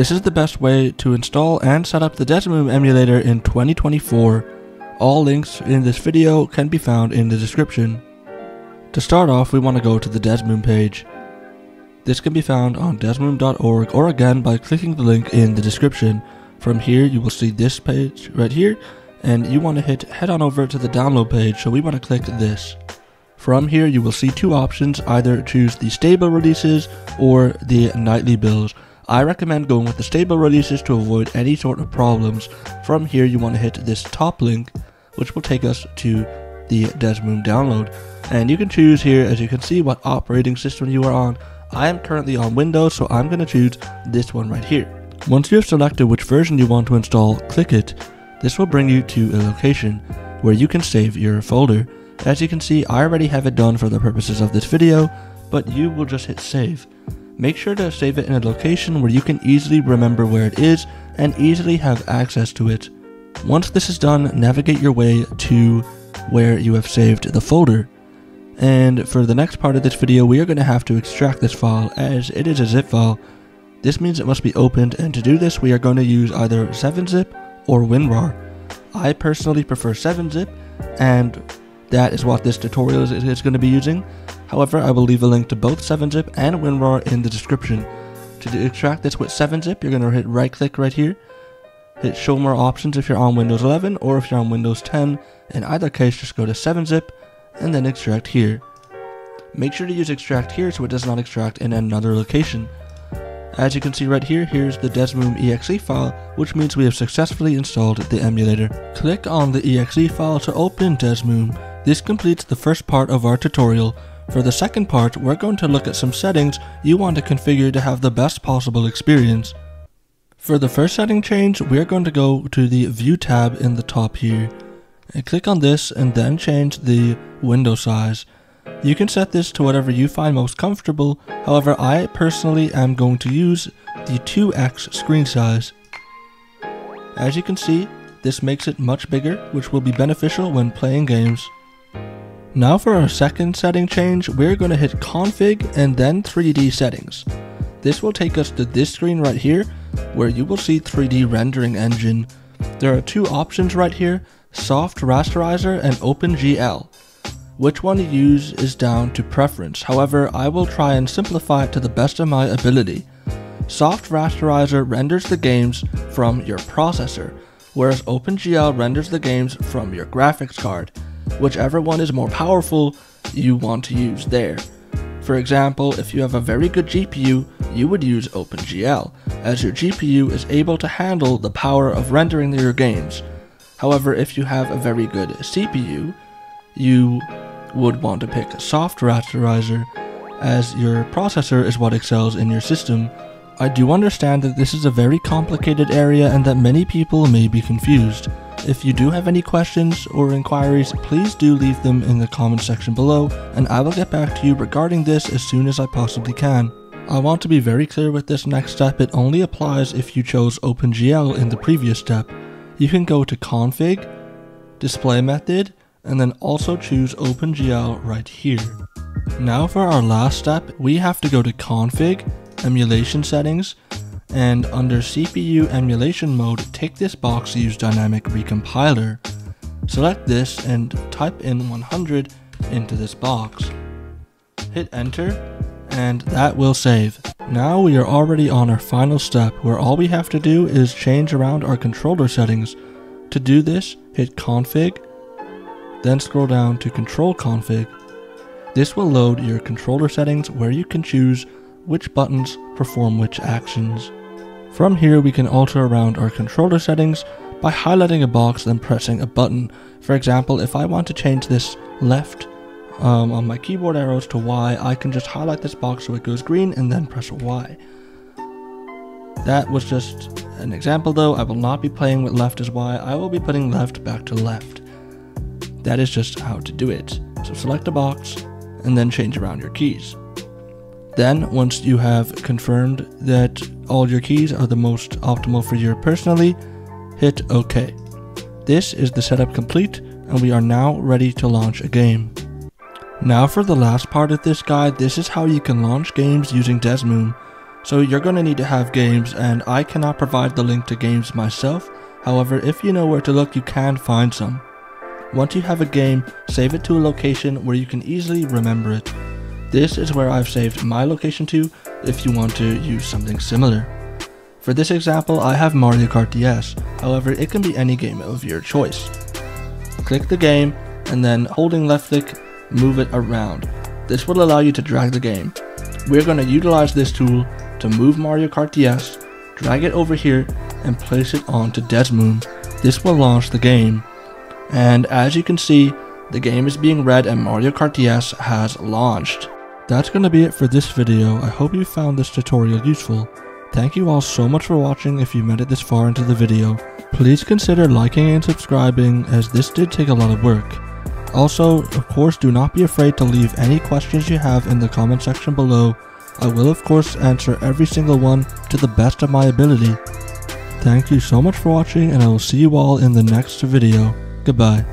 This is the best way to install and set up the Desmume emulator in 2024. All links in this video can be found in the description. To start off, we want to go to the Desmume page. This can be found on desmume.org or again by clicking the link in the description. From here, you will see this page right here, and you want to hit head on over to the download page, so we want to click this. From here, you will see two options, either choose the stable releases or the nightly builds. I recommend going with the stable releases to avoid any sort of problems. From here you want to hit this top link which will take us to the Desmume download and you can choose here as you can see what operating system you are on. I am currently on Windows so I'm going to choose this one right here. Once you have selected which version you want to install, click it. This will bring you to a location where you can save your folder. As you can see I already have it done for the purposes of this video but you will just hit save. Make sure to save it in a location where you can easily remember where it is and easily have access to it. Once this is done, navigate your way to where you have saved the folder. And for the next part of this video, we are going to have to extract this file as it is a zip file. This means it must be opened and to do this we are going to use either 7-zip or WinRAR. I personally prefer 7-zip and that is what this tutorial is, is going to be using. However, I will leave a link to both 7-zip and WinRAR in the description. To extract this with 7-zip, you're going to hit right click right here, hit show more options if you're on Windows 11 or if you're on Windows 10. In either case, just go to 7-zip and then extract here. Make sure to use extract here so it does not extract in another location. As you can see right here, here's the Desmume exe file, which means we have successfully installed the emulator. Click on the exe file to open Desmume. This completes the first part of our tutorial, for the second part, we're going to look at some settings you want to configure to have the best possible experience. For the first setting change, we're going to go to the View tab in the top here. And click on this and then change the window size. You can set this to whatever you find most comfortable, however I personally am going to use the 2x screen size. As you can see, this makes it much bigger, which will be beneficial when playing games. Now for our second setting change, we're going to hit config and then 3D settings. This will take us to this screen right here, where you will see 3D rendering engine. There are two options right here, soft rasterizer and OpenGL. Which one to use is down to preference, however I will try and simplify it to the best of my ability. Soft rasterizer renders the games from your processor, whereas OpenGL renders the games from your graphics card whichever one is more powerful you want to use there. For example, if you have a very good GPU, you would use OpenGL, as your GPU is able to handle the power of rendering your games. However, if you have a very good CPU, you would want to pick Soft Rasterizer, as your processor is what excels in your system. I do understand that this is a very complicated area and that many people may be confused. If you do have any questions or inquiries, please do leave them in the comment section below, and I will get back to you regarding this as soon as I possibly can. I want to be very clear with this next step, it only applies if you chose OpenGL in the previous step. You can go to Config, Display Method, and then also choose OpenGL right here. Now for our last step, we have to go to Config, Emulation Settings, and under CPU emulation mode, take this box use dynamic recompiler. Select this and type in 100 into this box. Hit enter and that will save. Now we are already on our final step where all we have to do is change around our controller settings. To do this, hit config, then scroll down to control config. This will load your controller settings where you can choose which buttons perform which actions. From here we can alter around our controller settings by highlighting a box and pressing a button. For example, if I want to change this left um, on my keyboard arrows to Y, I can just highlight this box so it goes green and then press Y. That was just an example though, I will not be playing with left as Y, I will be putting left back to left. That is just how to do it. So select a box and then change around your keys. Then, once you have confirmed that all your keys are the most optimal for you personally, hit OK. This is the setup complete, and we are now ready to launch a game. Now for the last part of this guide, this is how you can launch games using Desmume. So you're going to need to have games and I cannot provide the link to games myself. However, if you know where to look, you can find some. Once you have a game, save it to a location where you can easily remember it. This is where I've saved my location to if you want to use something similar. For this example, I have Mario Kart DS, however it can be any game of your choice. Click the game, and then holding left click, move it around. This will allow you to drag the game. We're going to utilize this tool to move Mario Kart DS, drag it over here, and place it onto Desmume. This will launch the game. And as you can see, the game is being read and Mario Kart DS has launched. That's going to be it for this video. I hope you found this tutorial useful. Thank you all so much for watching if you made it this far into the video. Please consider liking and subscribing as this did take a lot of work. Also, of course do not be afraid to leave any questions you have in the comment section below. I will of course answer every single one to the best of my ability. Thank you so much for watching and I will see you all in the next video. Goodbye.